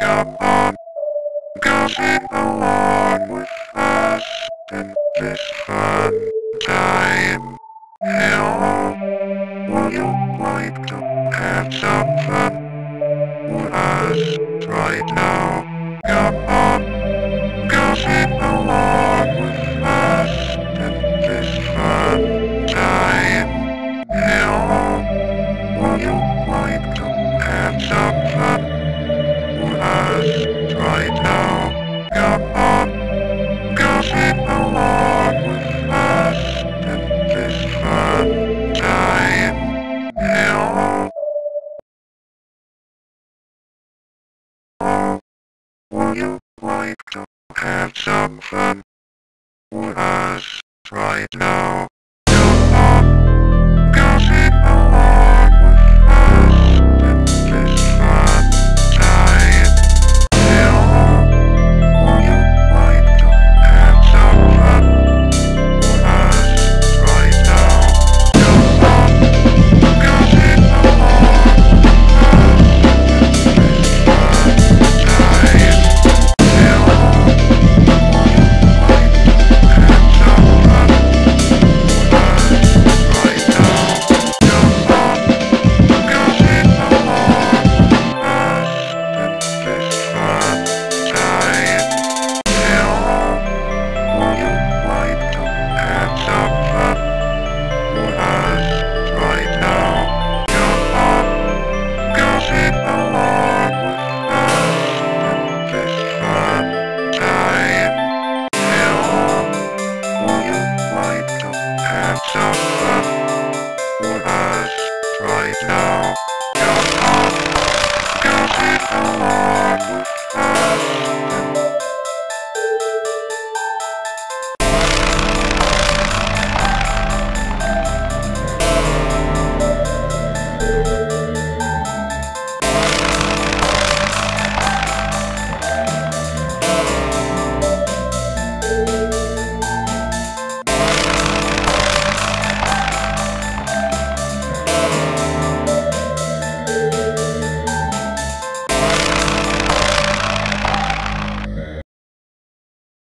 Come on, gossip along with us in this fun time. Hello, would you like to have some fun with us right now? Come have some fun with us right now?